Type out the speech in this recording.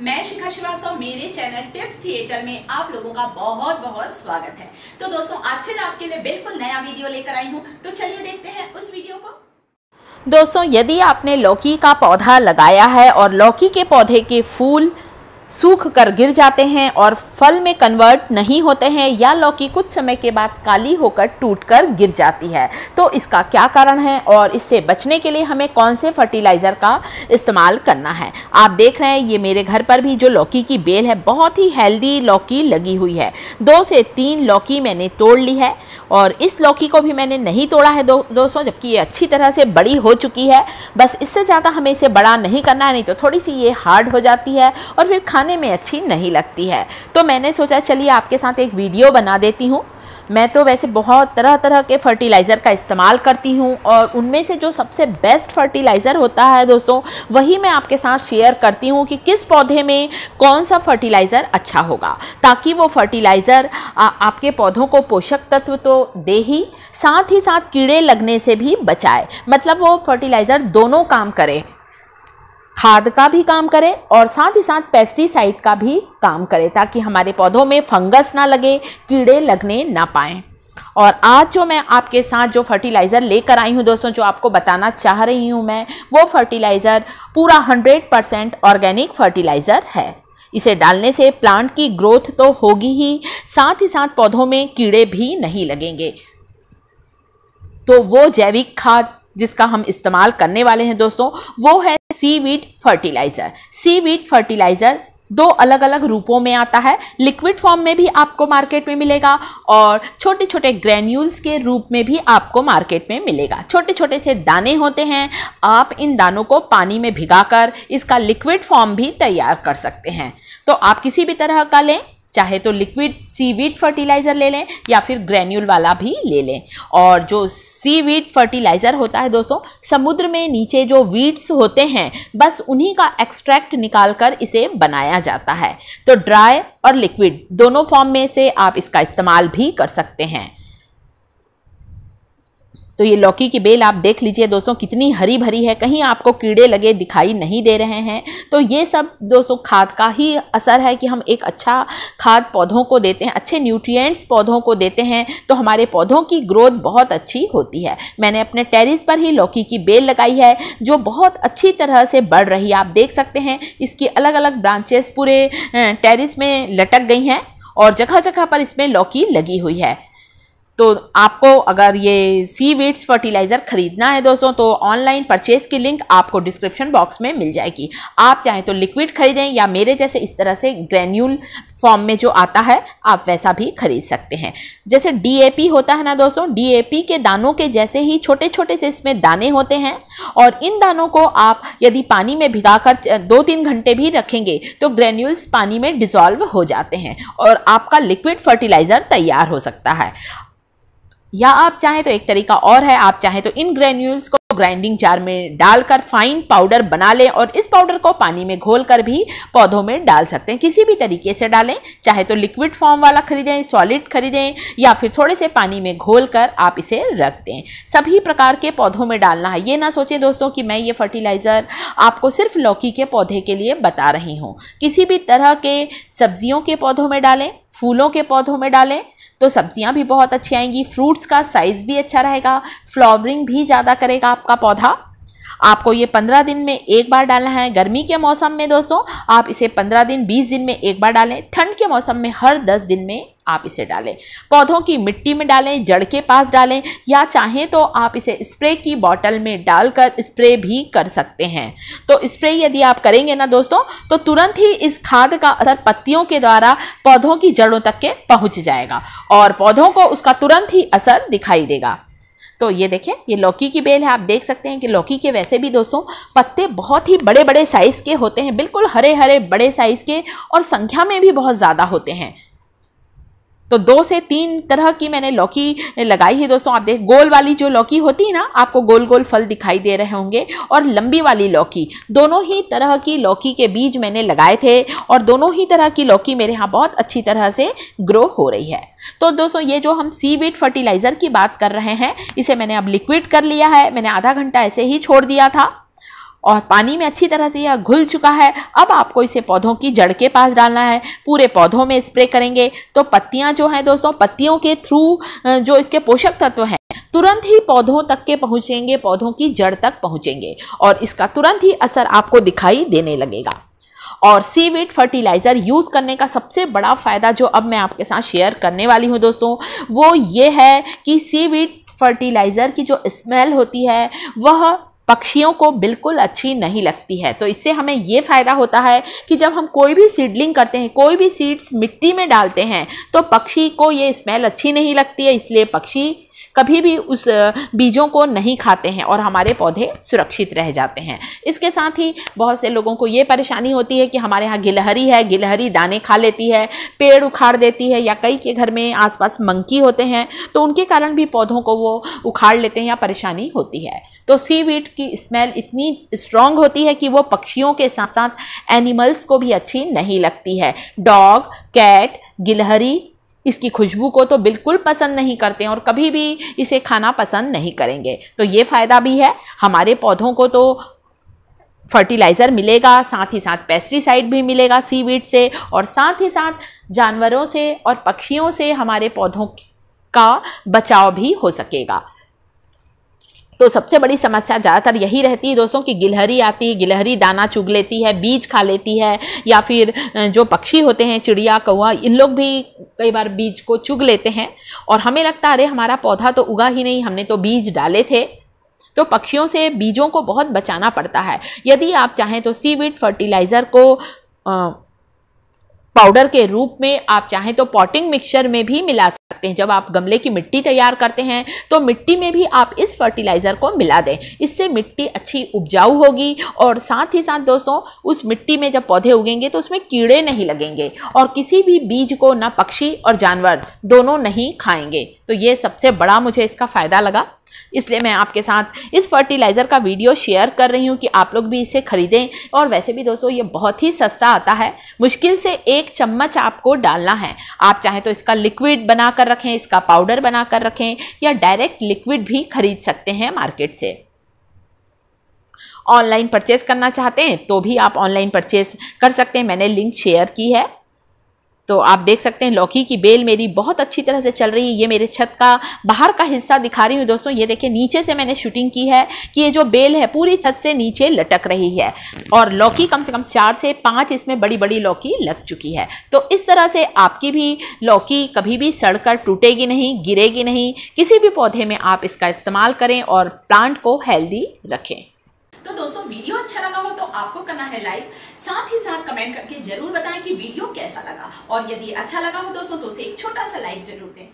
मैं शिखा श्रीवास्तव, मेरे channel tips theatre में आप लोगों का बहुत बहुत स्वागत है। तो दोस्तों, आज फिर आपके लिए बिल्कुल नया वीडियो लेकर आई हूँ। तो चलिए देखते हैं उस वीडियो को। दोस्तों, यदि आपने लौकी का पौधा लगाया है और लौकी के पौधे के फूल सूख कर गिर जाते हैं और फल में कन्वर्ट नहीं होते हैं या लौकी कुछ समय के बाद काली होकर टूट कर गिर जाती है। तो इसका क्या कारण है और इससे बचने के लिए हमें कौन से फर्टिलाइज़र का इस्तेमाल करना है? आप देख रहे हैं, ये मेरे घर पर भी जो लौकी की बेल है, बहुत ही हेल्दी लौकी लगी हुई है। दो से तीन लौकी मैंने तोड़ ली है। और इस लौकी को भी मैंने नहीं तोड़ा है दो, दोस्तों, जबकि ये अच्छी तरह से बड़ी हो चुकी है। बस इससे ज़्यादा हमें इसे बड़ा नहीं करना है, नहीं तो थोड़ी सी ये हार्ड हो जाती है और फिर खाने में अच्छी नहीं लगती है। तो मैंने सोचा, चलिए आपके साथ एक वीडियो बना देती हूँ। मैं तो वैसे बहुत तरह तरह के फर्टिलाइज़र का इस्तेमाल करती हूँ और उनमें से जो सबसे बेस्ट फर्टिलाइज़र होता है दोस्तों, वही मैं आपके साथ शेयर करती हूँ कि किस पौधे में कौन सा फर्टिलाइज़र अच्छा होगा, ताकि वो फर्टिलाइज़र आपके पौधों को पोषक तत्व तो दे ही, साथ ही साथ कीड़े लगने से भी बचाए। मतलब वो फर्टिलाइज़र दोनों काम करे। खाद का भी काम करे और साथ ही साथ पेस्टिसाइड का भी काम करे ताकि हमारे पौधों में फंगस ना लगे, कीड़े लगने ना पाए। और आज जो मैं आपके साथ जो फर्टिलाइज़र लेकर आई हूँ दोस्तों, जो आपको बताना चाह रही हूँ मैं, वो फर्टिलाइज़र पूरा 100 परसेंट ऑर्गेनिक फर्टिलाइज़र है। इसे डालने से प्लांट की ग्रोथ तो होगी ही, साथ ही साथ पौधों में कीड़े भी नहीं लगेंगे। तो वो जैविक खाद जिसका हम इस्तेमाल करने वाले हैं दोस्तों, वो है seaweed fertiliser seaweed fertiliser दो अलग अलग रूपों में आता है। लिक्विड फॉर्म में भी आपको मार्केट में मिलेगा और छोटे छोटे ग्रैन्यूल्स के रूप में भी आपको मार्केट में मिलेगा। छोटे छोटे से दाने होते हैं। आप इन दानों को पानी में भिगाकर इसका लिक्विड फॉर्म भी तैयार कर सकते हैं। तो आप किसी भी तरह का लें। चाहे तो लिक्विड सीवीड फर्टिलाइज़र ले लें या फिर ग्रेन्यूल वाला भी ले लें। और जो सीवीड फर्टिलाइज़र होता है दोस्तों, समुद्र में नीचे जो वीड्स होते हैं, बस उन्हीं का एक्सट्रैक्ट निकाल कर इसे बनाया जाता है। तो ड्राई और लिक्विड दोनों फॉर्म में से आप इसका इस्तेमाल भी कर सकते हैं। तो ये लौकी की बेल आप देख लीजिए दोस्तों, कितनी हरी भरी है। कहीं आपको कीड़े लगे दिखाई नहीं दे रहे हैं। तो ये सब दोस्तों, खाद का ही असर है कि हम एक अच्छा खाद पौधों को देते हैं, अच्छे न्यूट्रिएंट्स पौधों को देते हैं तो हमारे पौधों की ग्रोथ बहुत अच्छी होती है। मैंने अपने टेरिस पर ही लौकी की बेल लगाई है, जो बहुत अच्छी तरह से बढ़ रही है। आप देख सकते हैं, इसकी अलग अलग ब्रांचेस पूरे टेरिस में लटक गई हैं और जगह जगह पर इसमें लौकी लगी हुई है। तो आपको अगर ये सी वीड्स फर्टिलाइज़र खरीदना है दोस्तों तो ऑनलाइन परचेज की लिंक आपको डिस्क्रिप्शन बॉक्स में मिल जाएगी। आप चाहें तो लिक्विड खरीदें या मेरे जैसे इस तरह से ग्रैन्यूल फॉर्म में जो आता है, आप वैसा भी खरीद सकते हैं। जैसे डीएपी होता है ना दोस्तों डीएपी के दानों के जैसे ही छोटे छोटे से इसमें दाने होते हैं, और इन दानों को आप यदि पानी में भिगा कर दो तीन घंटे भी रखेंगे तो ग्रेन्यूल्स पानी में डिजॉल्व हो जाते हैं, और आपका लिक्विड फर्टिलाइज़र तैयार हो सकता है। या आप चाहें तो एक तरीका और है, आप चाहें तो इन ग्रेन्यूल्स को ग्राइंडिंग जार में डालकर फाइन पाउडर बना लें और इस पाउडर को पानी में घोलकर भी पौधों में डाल सकते हैं। किसी भी तरीके से डालें, चाहे तो लिक्विड फॉर्म वाला खरीदें सॉलिड खरीदें, या फिर थोड़े से पानी में घोल कर आप इसे रख दें। सभी प्रकार के पौधों में डालना है। ये ना सोचें दोस्तों कि मैं ये फर्टिलाइज़र आपको सिर्फ़ लौकी के पौधे के लिए बता रही हूँ। किसी भी तरह के सब्जियों के पौधों में डालें, फूलों के पौधों में डालें तो सब्ज़ियाँ भी बहुत अच्छी आएँगी फ्रूट्स का साइज़ भी अच्छा रहेगा फ्लावरिंग भी ज़्यादा करेगा आपका पौधा। आपको ये पंद्रह दिन में एक बार डालना है गर्मी के मौसम में दोस्तों, आप इसे पंद्रह दिन, बीस दिन में एक बार डालें, ठंड के मौसम में हर दस दिन में आप इसे डालें। पौधों की मिट्टी में डालें, जड़ के पास डालें, या चाहें तो आप इसे स्प्रे की बॉटल में डालकर स्प्रे भी कर सकते हैं। तो स्प्रे यदि आप करेंगे ना दोस्तों तो तुरंत ही इस खाद का असर पत्तियों के द्वारा पौधों की जड़ों तक के पहुँच जाएगा और पौधों को उसका तुरंत ही असर दिखाई देगा। तो ये देखें ये लौकी की बेल है, आप देख सकते हैं कि लौकी के वैसे भी दोस्तों, पत्ते बहुत ही बड़े बड़े साइज़ के होते हैं, बिल्कुल हरे हरे बड़े साइज़ के और संख्या में भी बहुत ज़्यादा होते हैं। तो दो से तीन तरह की मैंने लौकी लगाई है दोस्तों। आप देख, गोल वाली जो लौकी होती है ना, आपको गोल गोल फल दिखाई दे रहे होंगे। और लंबी वाली लौकी, दोनों ही तरह की लौकी के बीज मैंने लगाए थे और दोनों ही तरह की लौकी मेरे यहाँ बहुत अच्छी तरह से ग्रो हो रही है। तो दोस्तों, ये जो हम सी वीट फर्टिलाइज़र की बात कर रहे हैं, इसे मैंने अब लिक्विड कर लिया है। मैंने आधा घंटा ऐसे ही छोड़ दिया था। और पानी में अच्छी तरह से यह घुल चुका है। अब आपको इसे पौधों की जड़ के पास डालना है। पूरे पौधों में स्प्रे करेंगे। तो पत्तियाँ जो हैं दोस्तों, पत्तियों के थ्रू जो इसके पोषक तत्व हैं, तुरंत ही पौधों तक के पहुँचेंगे, पौधों की जड़ तक पहुँचेंगे और इसका तुरंत ही असर आपको दिखाई देने लगेगा। और सीवीड फर्टिलाइज़र यूज़ करने का सबसे बड़ा फ़ायदा जो अब मैं आपके साथ शेयर करने वाली हूँ दोस्तों, वो ये है कि सीवीड फर्टिलाइज़र की जो स्मेल होती है, वह पक्षियों को बिल्कुल अच्छी नहीं लगती है। तो इससे हमें ये फ़ायदा होता है कि जब हम कोई भी सीडलिंग करते हैं, कोई भी सीड्स मिट्टी में डालते हैं तो पक्षी को ये स्मेल अच्छी नहीं लगती है, इसलिए पक्षी कभी भी उस बीजों को नहीं खाते हैं और हमारे पौधे सुरक्षित रह जाते हैं। इसके साथ ही बहुत से लोगों को ये परेशानी होती है कि हमारे यहाँ गिलहरी है, गिलहरी दाने खा लेती है, पेड़ उखाड़ देती है या कई के घर में आसपास मंकी होते हैं तो उनके कारण भी पौधों को वो उखाड़ लेते हैं या परेशानी होती है। तो सी वीट की स्मेल इतनी स्ट्रांग होती है कि वो पक्षियों के साथ साथ एनिमल्स को भी अच्छी नहीं लगती है। डॉग कैट गिलहरी इसकी खुशबू को तो बिल्कुल पसंद नहीं करते और कभी भी इसे खाना पसंद नहीं करेंगे। तो ये फ़ायदा भी है। हमारे पौधों को तो फर्टिलाइज़र मिलेगा, साथ ही साथ पेस्टिसाइड भी मिलेगा सीवीड से और साथ ही साथ जानवरों से और पक्षियों से हमारे पौधों का बचाव भी हो सकेगा। तो सबसे बड़ी समस्या ज़्यादातर यही रहती है दोस्तों कि गिलहरी आती है, गिलहरी दाना चुग लेती है, बीज खा लेती है, या फिर जो पक्षी होते हैं, चिड़िया कौआ इन लोग भी कई बार बीज को चुग लेते हैं। और हमें लगता है, अरे, हमारा पौधा तो उगा ही नहीं, हमने तो बीज डाले थे। तो पक्षियों से बीजों को बहुत बचाना पड़ता है। यदि आप चाहें तो सीविड फर्टिलाइज़र को पाउडर के रूप में आप चाहें तो पॉटिंग मिक्सचर में भी मिला सकते हैं। जब आप गमले की मिट्टी तैयार करते हैं तो मिट्टी में भी आप इस फर्टिलाइज़र को मिला दें। इससे मिट्टी अच्छी उपजाऊ होगी और साथ ही साथ दोस्तों, उस मिट्टी में जब पौधे उगेंगे तो उसमें कीड़े नहीं लगेंगे और किसी भी बीज को ना पक्षी और जानवर दोनों नहीं खाएँगे। तो ये सबसे बड़ा मुझे इसका फ़ायदा लगा। इसलिए मैं आपके साथ इस फर्टिलाइज़र का वीडियो शेयर कर रही हूँ कि आप लोग भी इसे ख़रीदें। और वैसे भी दोस्तों, ये बहुत ही सस्ता आता है। मुश्किल से एक चम्मच आपको डालना है। आप चाहें तो इसका लिक्विड बना कर रखें, इसका पाउडर बना कर रखें, या डायरेक्ट लिक्विड भी खरीद सकते हैं मार्केट से। ऑनलाइन परचेज करना चाहते हैं तो भी आप ऑनलाइन परचेज कर सकते हैं। मैंने लिंक शेयर की है। तो आप देख सकते हैं, लौकी की बेल मेरी बहुत अच्छी तरह से चल रही है। ये मेरे छत का बाहर का हिस्सा दिखा रही हूँ दोस्तों। ये देखिए, नीचे से मैंने शूटिंग की है कि ये जो बेल है, पूरी छत से नीचे लटक रही है। और लौकी कम से कम चार से पाँच इसमें बड़ी बड़ी लौकी लग चुकी है। तो इस तरह से आपकी भी लौकी कभी भी सड़कर टूटेगी नहीं, गिरेगी नहीं। किसी भी पौधे में आप इसका इस्तेमाल करें और प्लांट को हेल्दी रखें। तो दोस्तों, वीडियो अच्छा लगा हो तो आपको करना है लाइक साथ ही साथ कमेंट करके ज़रूर बताएँ कि वीडियो कैसा लगा। और यदि अच्छा लगा हो दोस्तों तो उसे एक छोटा सा लाइक ज़रूर दें।